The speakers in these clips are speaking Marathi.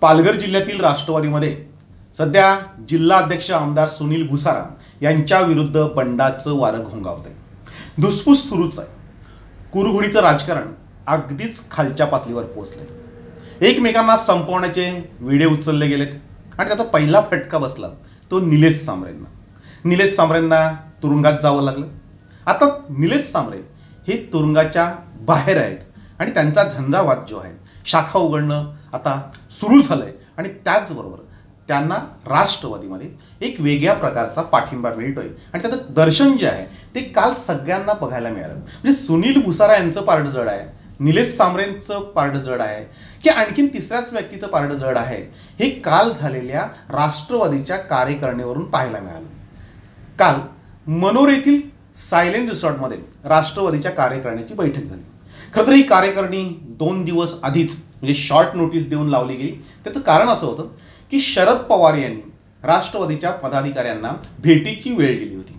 पालघर जिल्ह्यातील राष्ट्रवादीमध्ये सध्या जिल्हा अध्यक्ष आमदार सुनील भुसारा यांच्या विरुद्ध बंडाचं वारं घोंगावत आहे धुसफूस सुरूच आहे. कुरघुडीचं राजकारण अगदीच खालच्या पातळीवर पोहोचलंय. एकमेकांना संपवण्याचे विडे उचलले गेलेत आणि त्याचा पहिला फटका बसला तो निलेश सांबरेंना निलेश सांबरेंना तुरुंगात जावं लागलं. आता निलेश सांबरे हे तुरुंगाच्या बाहेर आहेत आणि त्यांचा झंझावात जो आहे शाखा उघडणं आता सुरू झालं आहे आणि त्याचबरोबर त्यांना राष्ट्रवादीमध्ये एक वेगळ्या प्रकारचा पाठिंबा मिळतोय. आणि त्याचं दर्शन जे आहे ते काल सगळ्यांना बघायला मिळालं. म्हणजे सुनील भुसारा यांचं पारडं जड आहे निलेश सांबरेंचं पारडं जड आहे की आणखीन तिसऱ्याच व्यक्तीचं पारडं जड आहे हे काल झालेल्या राष्ट्रवादीच्या कार्यकारणीवरून पाहायला मिळालं. काल मनोर येथील सायलेंट रिसॉर्टमध्ये राष्ट्रवादीच्या कार्यकारिणीची बैठक झाली. खरं तर ही कार्यकारिणी दोन दिवस आधीच म्हणजे शॉर्ट नोटीस देऊन लावली गेली. त्याचं कारण असं होतं की शरद पवार यांनी राष्ट्रवादीच्या पदाधिकाऱ्यांना भेटीची वेळ दिली होती.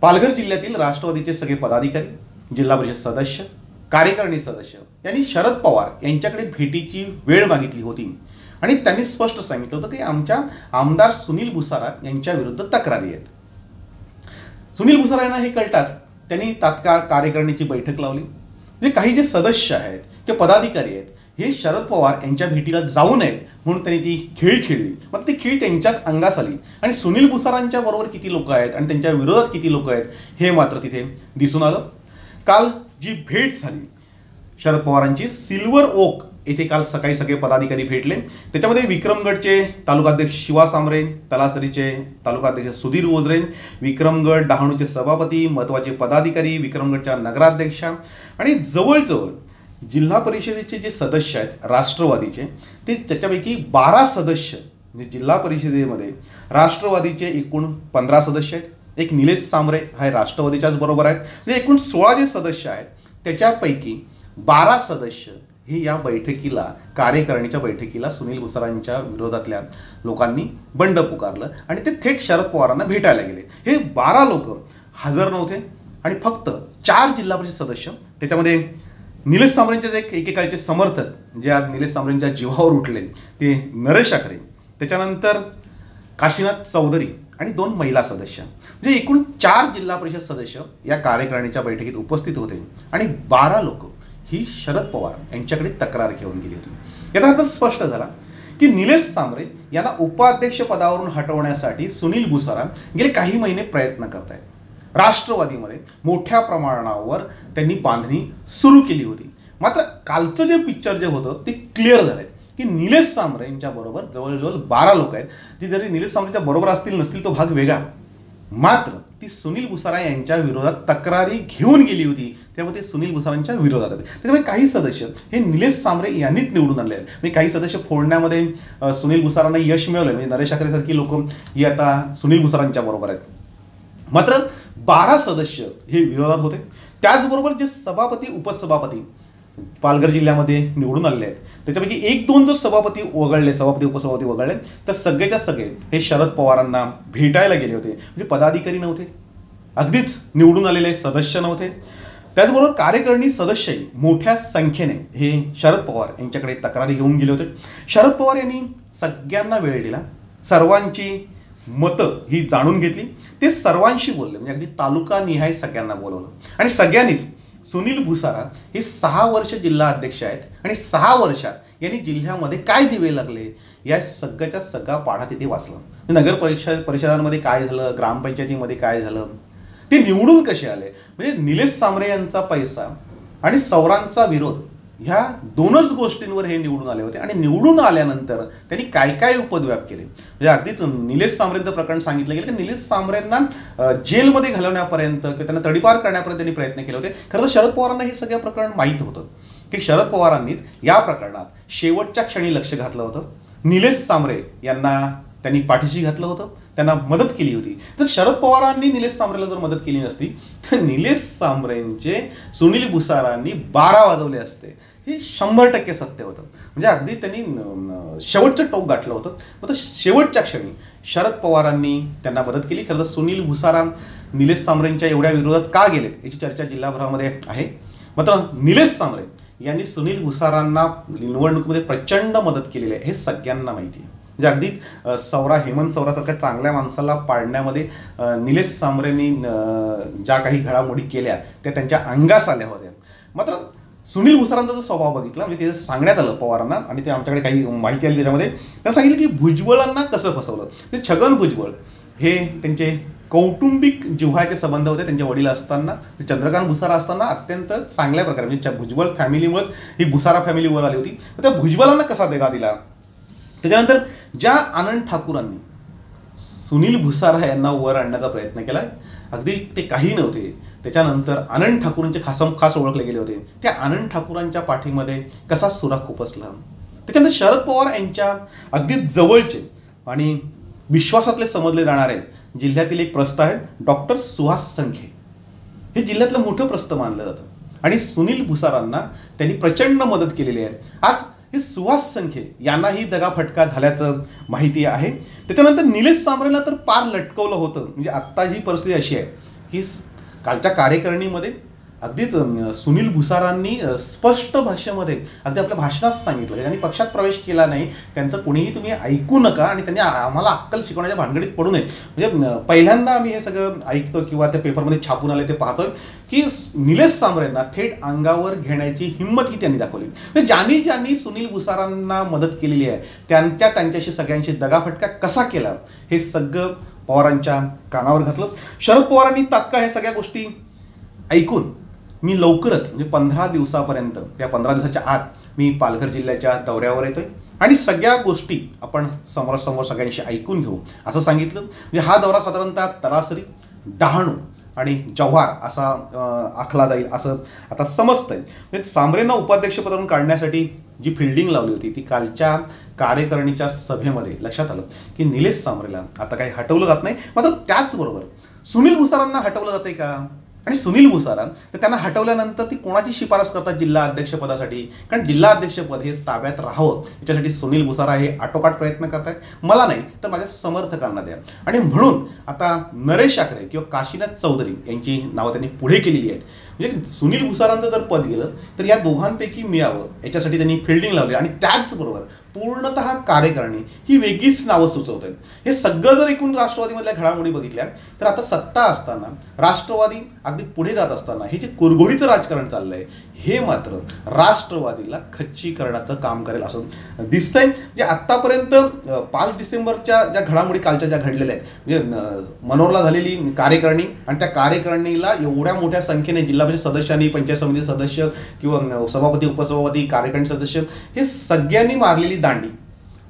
पालघर जिल्ह्यातील राष्ट्रवादीचे सगळे पदाधिकारी जिल्हा परिषद सदस्य कार्यकारिणी सदस्य यांनी शरद पवार यांच्याकडे भेटीची वेळ मागितली होती. आणि त्यांनी स्पष्ट सांगितलं होतं की आमच्या आमदार सुनील भुसारा यांच्या विरुद्ध तक्रारी आहेत. सुनील भुसारा यांना हे कळताच त्यांनी तात्काळ कार्यकारिणीची बैठक लावली. म्हणजे काही जे सदस्य आहेत किंवा पदाधिकारी आहेत हे शरद पवार यांच्या भेटीला जाऊ नयेत म्हणून त्यांनी ती खेळ खेळली. मग ती खेळ त्यांच्याच अंगास आली. आणि सुनील भुसारांच्या बरोबर किती लोक आहेत आणि त्यांच्या विरोधात किती लोक आहेत हे मात्र तिथे दिसून आलं. काल जी भेट झाली शरद पवारांची सिल्वर ओक येथे काल सकाळी सगळे पदाधिकारी भेटले. त्याच्यामध्ये विक्रमगडचे तालुकाध्यक्ष शिवा सांबरे तलासरीचे तालुकाध्यक्ष सुधीर ओझरे विक्रमगड डहाणूचे सभापती महत्त्वाचे पदाधिकारी विक्रमगडच्या नगराध्यक्षा आणि जवळजवळ जिल्हा परिषदेचे जे सदस्य आहेत राष्ट्रवादीचे ते त्याच्यापैकी बारा सदस्य म्हणजे जिल्हा परिषदेमध्ये राष्ट्रवादीचे एकूण पंधरा सदस्य आहेत. एक निलेश सांबरे हा राष्ट्रवादीच्याच बरोबर आहेत. म्हणजे एकूण सोळा जे सदस्य आहेत त्याच्यापैकी बारा सदस्य हे या बैठकीला कार्यकारिणीच्या बैठकीला सुनील भुसारांच्या विरोधातल्या लोकांनी बंड पुकारलं आणि ते थेट शरद पवारांना भेटायला गेले. हे बारा लोक हजर नव्हते आणि फक्त चार जिल्हा परिषद सदस्य. त्याच्यामध्ये निलेश सांबरेंचे जे एकेकाळचे समर्थक जे आज निलेश सांबरेंच्या जीवावर उठले ते नरेश आखरे. त्याच्यानंतर काशीनाथ चौधरी आणि दोन महिला सदस्य. म्हणजे एकूण चार जिल्हा परिषद सदस्य या कार्यकारिणीच्या बैठकीत उपस्थित होते आणि बारा लोक ही शरद पवार यांच्याकडे तक्रार घेऊन गेली होती. याचा अर्थ स्पष्ट झाला की निलेश सांबरे यांना उपाध्यक्ष पदावरून हटवण्यासाठी सुनील भुसाराम गेले काही महिने प्रयत्न करत आहेत राष्ट्रवादीमध्ये मोठ्या प्रमाणावर त्यांनी बांधणी सुरू केली होती. मात्र कालचं जे पिक्चर जे होतं ते क्लिअर झालंय की निलेश सांबरे यांच्याबरोबर जवळजवळ बारा लोक आहेत. ती जरी निलेश सांबरेच्या बरोबर असतील नसतील तो भाग वेगळा. मात्र ती सुनील भुसारा यांच्या विरोधात तक्रारी घेऊन गेली होती. तेव्हा ते सुनील भुसारांच्या विरोधात आहेत. त्याच्यामुळे काही सदस्य हे निलेश सांबरे यांनीच निवडून आणले आहेत. म्हणजे काही सदस्य फोडण्यामध्ये सुनील भुसारांना यश मिळवलं म्हणजे नरेश आकरेसारखी लोक ही आता सुनील भुसारांच्या बरोबर आहेत. मात्र बारा सदस्य हे विरोधात होते. त्याचबरोबर जे सभापती उपसभापती पालघर जिल्ह्यामध्ये निवडून आलेले आहेत. त्याच्यापैकी एक दोन जर सभापती वगळले सभापती उपसभापती वगळले तर सगळेच्या सगळे हे शरद पवारांना भेटायला गेले होते. म्हणजे पदाधिकारी नव्हते. अगदीच निवडून आलेले सदस्य नव्हते. त्याचबरोबर कार्यकारिणी सदस्यही मोठ्या संख्येने हे शरद पवार यांच्याकडे तक्रारी घेऊन गेले होते. शरद पवार यांनी सगळ्यांना वेळ दिला. सर्वांची मतं ही जाणून घेतली. ते सर्वांशी बोलले. म्हणजे अगदी तालुका निहाय सगळ्यांना बोलवलं. आणि सगळ्यांनीच सुनील भुसारा हे सहा वर्ष जिल्हा अध्यक्ष आहेत आणि सहा वर्षात यांनी जिल्ह्यामध्ये काय दिवे लागले या सगळ्याच्या सगळा पाढा तिथे वाचला. म्हणजे नगर परिषद परिषदांमध्ये काय झालं ग्रामपंचायतीमध्ये काय झालं ते निवडून कसे आले? म्हणजे निलेश सांबरे यांचा पैसा आणि सौरांचा विरोध ह्या दोनच गोष्टींवर हे निवडून आले होते. आणि निवडून आल्यानंतर त्यांनी काय काय उपद्व्याप केले? म्हणजे अगदीच निलेश सामरेंचं प्रकरण सांगितलं गेलं की निलेश सामरेंना जेलमध्ये घालवण्यापर्यंत किंवा त्यांना तडीपार करण्यापर्यंत त्यांनी प्रयत्न केले होते. खरं तर शरद पवारांना हे सगळं प्रकरण माहीत होतं. की शरद पवारांनीच या प्रकरणात शेवटच्या क्षणी लक्ष घातलं होतं. निलेश सामरे यांना त्यांनी पाठीशी घातलं होतं. त्यांना मदत केली होती. तर शरद पवारांनी निलेश सांबरेला जर मदत केली नसती तर निलेश सांबरेंचे सुनील भुसारांनी बारा वाजवले असते. हे शंभर टक्के सत्य होतं. म्हणजे अगदी त्यांनी शेवटचं टोक गाठलं होतं. मग तर शेवटच्या क्षणी शरद पवारांनी त्यांना मदत केली. खरं तर सुनील भुसाराम निलेश सांबरेंच्या एवढ्या विरोधात का गेलेत याची चर्चा जिल्हाभरामध्ये आहे. मात्र निलेश सांबरे यांनी सुनील भुसारांना निवडणुकीमध्ये प्रचंड मदत केलेली आहे हे सगळ्यांना माहिती आहे. म्हणजे अगदी सौरा हेमंत सौरासारख्या चांगल्या माणसाला पाडण्यामध्ये निलेश सांबरेंनी ज्या काही घडामोडी केल्या त्या त्यांच्या अंगास आल्या होत्या. मात्र सुनील भुसारांचा जो स्वभाव बघितला म्हणजे ते सांगण्यात आलं पवारांना आणि ते आमच्याकडे काही माहिती आली त्याच्यामध्ये. त्यांना सांगितलं की भुजबळांना कसं फसवलं? म्हणजे छगन भुजबळ हे त्यांचे कौटुंबिक जिव्हाचे संबंध होते त्यांच्या वडील असताना. चंद्रकांत भुसारा असताना अत्यंत चांगल्या प्रकारे म्हणजे भुजबळ फॅमिलीमुळेच ही भुसारा फॅमिली वर आली होती. तर त्या भुजबळांना कसा देगा दिला? त्याच्यानंतर ज्या आनंद ठाकूरांनी सुनील भुसारा यांना वर आणण्याचा प्रयत्न केला अगदी ते काही नव्हते. त्याच्यानंतर आनंद ठाकूरांचे खासम खास ओळखले गेले होते. त्या आनंद ठाकूरांच्या पाठीमध्ये कसा सुरा खुपसला त्याच्यानंतर शरद पवार यांच्या अगदी जवळचे आणि विश्वासातले समजले जाणारे जिल्ह्यातील एक प्रस्थ आहेत डॉक्टर सुहास संघे. हे जिल्ह्यातलं मोठं प्रस्थ मानलं जातं. आणि सुनील भुसारांना त्यांनी प्रचंड मदत केलेली आहे. आज हे सुहास संखे यांनाही दगाफटका झाल्याचं माहिती आहे. त्याच्यानंतर निलेश सांबरेला तर पार लटकवलं होतं. म्हणजे आत्ता ही परिस्थिती अशी आहे की कालच्या कार्यकारिणीमध्ये अगदीच सुनील भुसारांनी स्पष्ट भाषेमध्ये अगदी आपल्या भाषणात सांगितलं. की त्यांनी पक्षात प्रवेश केला नाही. त्यांचं कोणीही तुम्ही ऐकू नका आणि त्यांनी आम्हाला अक्कल शिकवण्याच्या भानगडीत पडू नये. म्हणजे पहिल्यांदा आम्ही हे सगळं ऐकतो किंवा त्या पेपरमध्ये छापून आले ते पाहतोय की निलेश सांबरेंना थेट अंगावर घेण्याची हिंमत ही त्यांनी दाखवली. म्हणजे ज्यांनी ज्यांनी सुनील भुसारांना मदत केलेली आहे त्यांच्या त्यांच्याशी सगळ्यांशी दगाफटका कसा केला हे सगळं पवारांच्या कानावर घातलं. शरद पवारांनी तात्काळ ह्या सगळ्या गोष्टी ऐकून मी लवकरच म्हणजे पंधरा दिवसापर्यंत त्या पंधरा दिवसाच्या आत मी पालघर जिल्ह्याच्या दौऱ्यावर येतोय. आणि सगळ्या गोष्टी आपण समोरासमोर सगळ्यांशी ऐकून घेऊ. असं सांगितलं. म्हणजे हा दौरा साधारणतः तरासरी डहाणू आणि जव्हार असा आखला जाईल असं आता समजतंय. म्हणजे सांबरेंना उपाध्यक्षपदावरून काढण्यासाठी जी फिल्डिंग लावली होती ती कालच्या कार्यकारिणीच्या सभेमध्ये लक्षात आलं की निलेश सांबरेला आता काही हटवलं जात नाही. मात्र त्याचबरोबर सुनील भुसारांना हटवलं जाते का? आणि सुनील भुसारान तर त्यांना हटवल्यानंतर ती कोणाची शिफारस करतात जिल्हा अध्यक्षपदासाठी कारण जिल्हा अध्यक्षपद हे ताब्यात राहावं. याच्यासाठी सुनील भुसारा हे आटोकाट प्रयत्न करतायत. मला नाही तर माझ्या समर्थकांना द्या. आणि म्हणून आता नरेश आकरे किंवा काशीनाथ चौधरी यांची नावं त्यांनी पुढे केलेली आहेत. म्हणजे सुनील भुसारांचं जर पद गेलं तर या दोघांपैकी मिळावं. याच्यासाठी त्यांनी फिल्डिंग लावली. आणि त्याचबरोबर पूर्णतः कार्यकारिणी ही वेगळीच नावं सुचवत आहेत हे सगळं जर एकूण राष्ट्रवादीमधल्या घडामोडी बघितल्या तर आता सत्ता असताना राष्ट्रवादी अगदी पुढे जात असताना हे जे कुरघोडीचं राजकारण चाललंय हे मात्र राष्ट्रवादीला खच्चीकरणाचं काम करेल असं दिसतंय. म्हणजे आत्तापर्यंत पाच डिसेंबरच्या ज्या घडामोडी कालच्या ज्या घडलेल्या आहेत म्हणजे मनोहरला मनोरला झालेली कार्यकारिणी आणि त्या कार्यकारिणीला एवढ्या मोठ्या संख्येने जिल्हा परिषद सदस्यांनी पंचायत समिती सदस्य किंवा सभापती उपसभापती कार्यकारिणी सदस्य हे सगळ्यांनी मारलेली दांडी.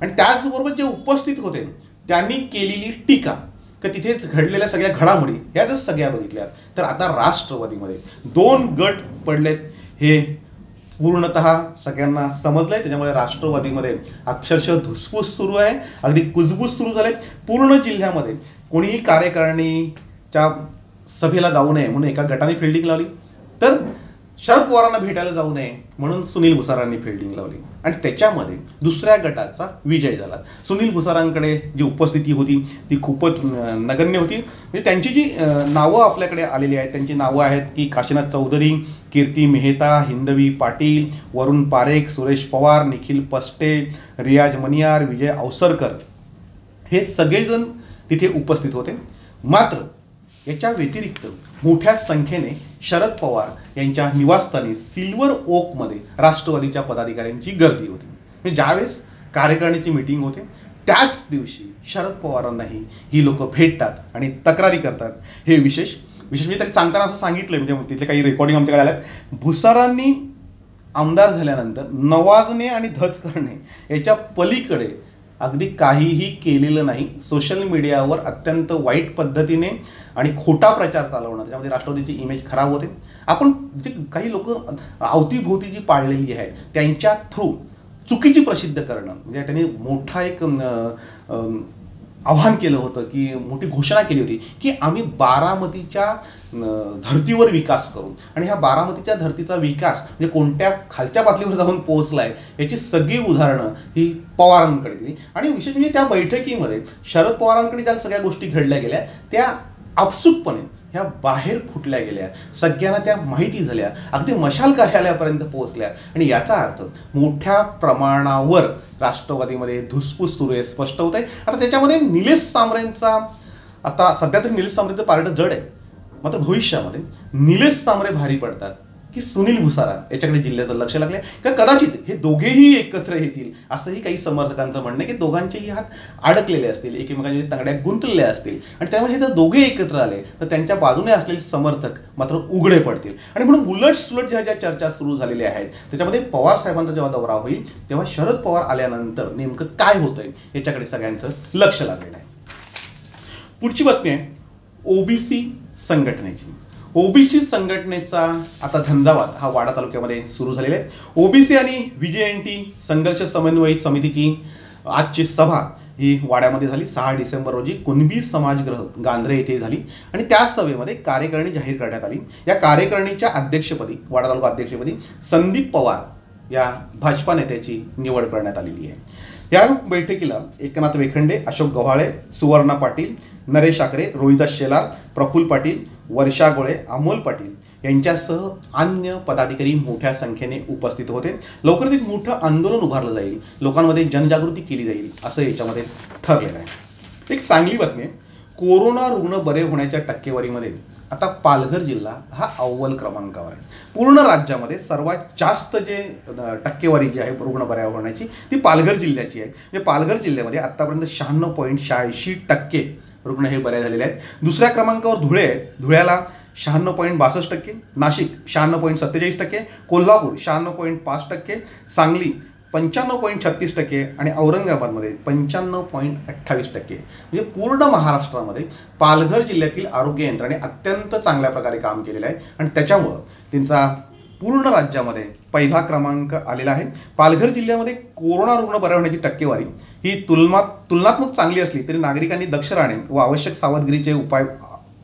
आणि त्याचबरोबर जे उपस्थित होते त्यांनी केलेली टीका का तिथेच घडलेल्या सगळ्या घडामोडी ह्या जर सगळ्या बघितल्या तर आता राष्ट्रवादीमध्ये दोन गट पडलेत. हे पूर्णतः सगळ्यांना समजलंय त्याच्यामुळे राष्ट्रवादीमध्ये अक्षरशः धुसफूस सुरू आहे. अगदी कुजबूज सुरू झाले पूर्ण जिल्ह्यामध्ये कोणीही कार्यकारिणीच्या सभेला जाऊ नये म्हणून एका गटाने फिल्डिंग लावली. तर शरद पवारांना भेटायला जाऊ नये म्हणून सुनील भुसारांनी फिल्डिंग लावली. आणि त्याच्यामध्ये दुसऱ्या गटाचा विजय झाला. सुनील भुसारांकडे जी उपस्थिती होती ती खूपच नगण्य होती. म्हणजे त्यांची जी नावं आपल्याकडे आलेली आहेत त्यांची नावं आहेत की काशीनाथ चौधरी कीर्ती मेहता हिंदवी पाटील वरुण पारेख सुरेश पवार निखिल पस्टे रियाज मनियार विजय अवसरकर हे सगळेजण तिथे उपस्थित होते. मात्र याच्या व्यतिरिक्त मोठ्या संख्येने शरद पवार यांच्या निवासस्थानी सिल्वर ओकमध्ये राष्ट्रवादीच्या पदाधिकाऱ्यांची गर्दी होती. म्हणजे ज्यावेळेस कार्यकारिणीची मिटिंग होते त्याच दिवशी शरद पवारांनाही ही लोक भेटतात आणि तक्रारी करतात. हे विशेष विशेष म्हणजे त्यांनी सांगताना असं सांगितलं म्हणजे तिथले काही रेकॉर्डिंग आमच्याकडे आल्यात. भुसारांनी आमदार झाल्यानंतर नवाजणे आणि धज करणे याच्या पलीकडे अगदी काहीही केलेलं नाही. सोशल मीडियावर अत्यंत वाईट पद्धतीने आणि खोटा प्रचार चालवणं त्याच्यामध्ये राष्ट्रवादीची इमेज खराब होते. आपण जे काही लोक अवतीभोवती जी पाळलेली आहेत त्यांच्या थ्रू चुकीची प्रसिद्ध करणं. म्हणजे त्यांनी मोठा एक आव्हान केलं होतं की मोठी घोषणा केली होती की आम्ही बारामतीच्या धर्तीवर विकास करू. आणि ह्या बारामतीच्या धर्तीचा विकास म्हणजे कोणत्या खालच्या पातळीवर जाऊन पोहोचलाय याची सगळी उदाहरणं ही पवारांकडे दिली. आणि विशेष म्हणजे त्या बैठकीमध्ये शरद पवारांकडे ज्या सगळ्या गोष्टी घडल्या गेल्या त्या आपसुकपणे ह्या बाहेर फुटल्या गेल्या. सगळ्यांना त्या माहिती झाल्या. अगदी मशाल कार्यालयापर्यंत पोहोचल्या. आणि याचा अर्थ मोठ्या प्रमाणावर राष्ट्रवादीमध्ये धुसफूस सुरू आहे स्पष्ट होत आहे आता त्याच्यामध्ये निलेश सामरेंचा आता सध्या तरी निलेश सामरेचं पार्ट जड आहे. मात्र भविष्यामध्ये निलेश सामरे भारी पडतात. की सुनील भुसारा याच्याकडे जिल्ह्याचं लक्ष लागले का कदाचित हे दोघेही एकत्र येतील असंही काही समर्थकांचं म्हणणं आहे की दोघांचेही हात अडकलेले असतील एकमेकांच्या तंगड्या गुंतलेल्या असतील. आणि त्यामुळे हे जर दोघे एकत्र आले तर त्यांच्या बाजूने असलेले समर्थक मात्र उघडे पडतील. आणि म्हणून उलट सुलट ज्या ज्या चर्चा सुरू झालेल्या आहेत त्याच्यामध्ये पवार साहेबांचा जेव्हा दौरा होईल तेव्हा शरद पवार आल्यानंतर नेमकं काय होतंय याच्याकडे सगळ्यांचं लक्ष लागलेलं आहे. पुढची बातमी आहे ओबीसी संघटनेची. ओबीसी संघटनेचा आता झंझावात हा वाडा तालुक्यामध्ये सुरू झालेला आहे. ओबीसी आणि व्हीजेएनटी संघर्ष समन्वयित समितीची आजची सभा ही वाड्यामध्ये झाली. सहा डिसेंबर रोजी कुणबी समाजगृह गांधरे येथे झाली आणि त्या सभेमध्ये कार्यकारिणी जाहीर करण्यात आली. या कार्यकारिणीच्या अध्यक्षपदी वाडा तालुका अध्यक्षपदी संदीप पवार या भाजपा नेत्याची निवड करण्यात आलेली आहे. या बैठकीला एकनाथ वेखंडे अशोक गव्हाळे सुवर्णा पाटील नरेश आकरे रोहिदास शेलार प्रफुल्ल पाटील वर्षा गोळे अमोल पाटील यांच्यासह अन्य पदाधिकारी मोठ्या संख्येने उपस्थित होते. लवकरच एक मोठं आंदोलन उभारलं जाईल. लोकांमध्ये जनजागृती केली जाईल असं याच्यामध्ये ठरलेलं आहे. एक चांगली बातमी आहे. कोरोना रुग्ण बरे होण्याच्या टक्केवारीमध्ये आता पालघर जिल्हा हा अव्वल क्रमांकावर आहे. पूर्ण राज्यामध्ये सर्वात जास्त जे टक्केवारी जी आहे रुग्ण बऱ्या होण्याची ती पालघर जिल्ह्याची आहे. म्हणजे पालघर जिल्ह्यामध्ये आत्तापर्यंत शहाण्णव पॉईंट शहाऐंशी टक्के रुग्ण हे बरे झालेले आहेत. दुसऱ्या क्रमांकावर धुळे आहे धुळ्याला शहाण्णव पॉईंट बासष्ट टक्के नाशिक शहाण्णव पॉईंट सत्तेचाळीस टक्के कोल्हापूर शहाण्णव पॉईंट पाच टक्के सांगली पंच्याण्णव पॉईंट छत्तीस टक्के आणि औरंगाबादमध्ये पंच्याण्णव पॉईंट अठ्ठावीस टक्के. म्हणजे पूर्ण महाराष्ट्रामध्ये पालघर जिल्ह्यातील आरोग्य यंत्रणे अत्यंत चांगल्या प्रकारे काम केलेलं आहे. आणि त्याच्यामुळं त्यांचा पूर्ण राज्यामध्ये पहिला क्रमांक आलेला आहे. पालघर जिल्ह्यामध्ये कोरोना रुग्ण बरे होण्याची टक्केवारी ही तुलनात तुलनात्मक चांगली असली तरी नागरिकांनी दक्ष राहणे व आवश्यक सावधगिरीचे उपाय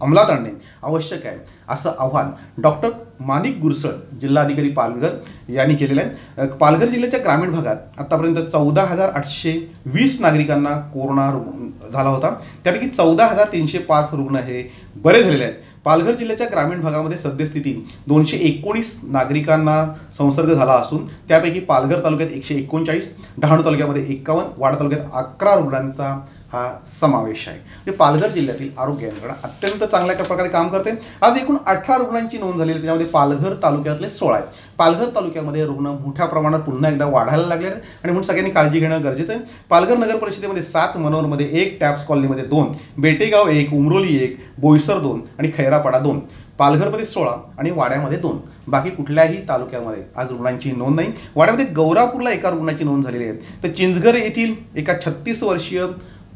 अंमलात आणणे आवश्यक आहे असं आव्हान डॉक्टर मानिक गुरसळ जिल्हाधिकारी पालघर यांनी केलेलं आहे. पालघर जिल्ह्याच्या ग्रामीण भागात आतापर्यंत चौदा हजार आठशे वीस नागरिकांना कोरोना रुग्ण झाला होता. त्यापैकी चौदा हजार तीनशे पाच रुग्ण हे बरे झालेले आहेत. पालघर जिल्ह्याच्या ग्रामीण भागामध्ये सद्यस्थिती दोनशे एकोणीस नागरिकांना संसर्ग झाला असून त्यापैकी पालघर तालुक्यात एकशे एकोणचाळीस डहाणू तालुक्यामध्ये एक्कावन्न वाडा तालुक्यात अकरा रुग्णांचा हा समावेश आहे. म्हणजे पालघर जिल्ह्यातील आरोग्य यंत्रणा अत्यंत चांगल्या प्रकारे काम करते. आज एकूण अठरा रुग्णांची नोंद झालेली आहे. त्याच्यामध्ये पालघर तालुक्यातले सोळा आहेत. पालघर तालुक्यामध्ये रुग्ण मोठ्या प्रमाणात पुन्हा एकदा वाढायला लागले आहेत. आणि म्हणून सगळ्यांनी काळजी घेणं गरजेचं आहे. पालघर नगर परिषदेमध्ये सात मनोरमध्ये एक टॅप्स कॉलनीमध्ये दोन बेटेगाव एक उमरोली एक बोईसर दोन आणि खैरापाडा दोन. पालघरमध्ये सोळा आणि वाड्यामध्ये दोन. बाकी कुठल्याही तालुक्यामध्ये आज रुग्णांची नोंद नाही. वाड्यामध्ये गौरापूरला एका रुग्णाची नोंद झालेली आहे. तर चिंचघर येथील एका छत्तीस वर्षीय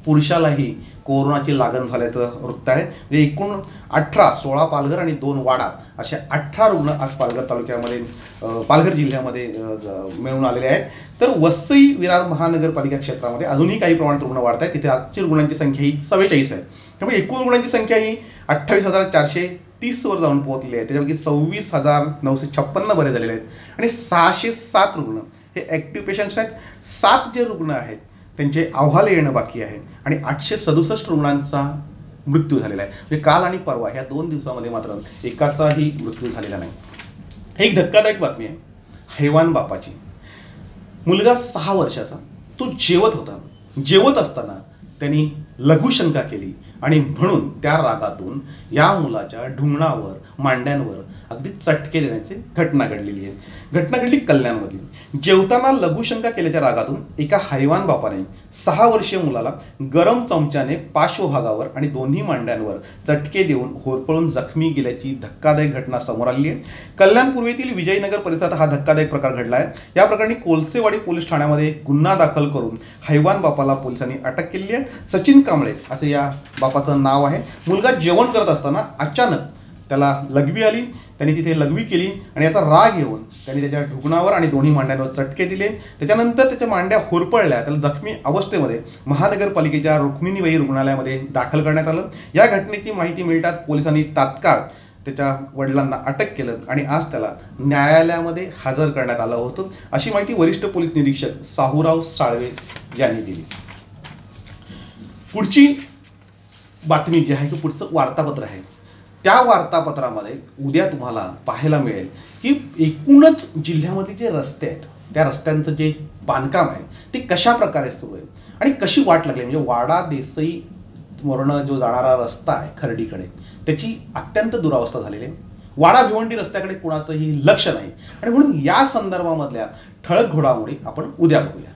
पुरुषालाही कोरोनाची लागण झाल्याचं वृत्त आहे. म्हणजे एकूण अठरा सोळा पालघर आणि दोन वाडा असे अठरा रुग्ण आज पालघर तालुक्यामध्ये पालघर जिल्ह्यामध्ये मिळून आलेले आहेत. तर वसई विरार महानगरपालिका क्षेत्रामध्ये अजूनही काही प्रमाणात रुग्ण वाढत आहेत. तिथे आजची रुग्णांची संख्या ही चव्वेचाळीस आहे. त्यामुळे एकूण रुग्णांची संख्या ही अठ्ठावीस हजार चारशे तीसवर जाऊन पोहोचली आहे. त्याच्यापैकी सव्वीस हजार नऊशे छप्पन्न बरे झालेले आहेत. आणि सहाशे सात रुग्ण हे ॲक्टिव्ह पेशंट्स आहेत. सात जे रुग्ण आहेत त्यांचे अहवाल येणं बाकी आहे. आणि आठशे सदुसष्ट रुग्णांचा मृत्यू झालेला आहे. म्हणजे काल आणि परवा ह्या दोन दिवसामध्ये मात्र एकाचाही मृत्यू झालेला नाही. एक धक्कादायक बातमी आहे. हैवान बापाची मुलगा सहा वर्षाचा. तो जेवत होता. जेवत असताना त्यांनी लघुशंका केली. आणि म्हणून त्या रागातून या मुलाच्या ढुंगणावर मांड्यांवर अगदी चटके देण्याची घटना घडलेली आहे. घटना घडली कल्याणमधली. जेवताना लघुशंका केल्याच्या रागातून एका हैवान बापाने सहा वर्षीय मुलाला गरम चमच्याने पार्श्वभागावर आणि दोन्ही मांड्यांवर चटके देऊन होरपळून जखमी गेल्याची धक्कादायक घटना समोर आली आहे. कल्याण पूर्वेतील विजयनगर परिसरात हा धक्कादायक प्रकार घडला आहे. या प्रकरणी कोलसेवाडी पोलीस ठाण्यामध्ये गुन्हा दाखल करून हैवान बापाला पोलिसांनी अटक केली आहे. सचिन कांबळे असं या बापाचं नाव आहे. मुलगा जेवण करत असताना अचानक त्याला लघवी आली त्यांनी तिथे लघवी केली आणि याचा राग येऊन त्यांनी त्याच्या ढुकणावर आणि दोन्ही मांड्यांवर चटके दिले. त्याच्यानंतर त्याच्या मांड्या होरपळल्या. त्याला जखमी अवस्थेमध्ये महानगरपालिकेच्या रुक्मिणीबाई रुग्णालयामध्ये दाखल करण्यात आलं. या घटनेची माहिती मिळताच पोलिसांनी तात्काळ त्याच्या वडिलांना अटक केलं आणि आज त्याला न्यायालयामध्ये हजर करण्यात आलं होतं. अशी माहिती वरिष्ठ पोलीस निरीक्षक साहूराव साळवे यांनी दिली. पुढची बातमी जी आहे की पुढचं वार्तापत्र आहे. त्या वार्तापत्रामध्ये उद्या तुम्हाला पाहायला मिळेल की एकूणच जिल्ह्यामध्ये जे रस्ते आहेत त्या रस्त्यांचं जे बांधकाम आहे ते कशा प्रकारे सुरू आहे आणि कशी वाट लागली? म्हणजे वाडा देसई वर्ण जो जाणारा रस्ता आहे खर्डीकडे त्याची अत्यंत दुरावस्था झालेली आहे. वाडा भिवंडी रस्त्याकडे कुणाचंही लक्ष नाही. आणि म्हणून या संदर्भामधल्या ठळक घोडामोडी आपण उद्या बघूया.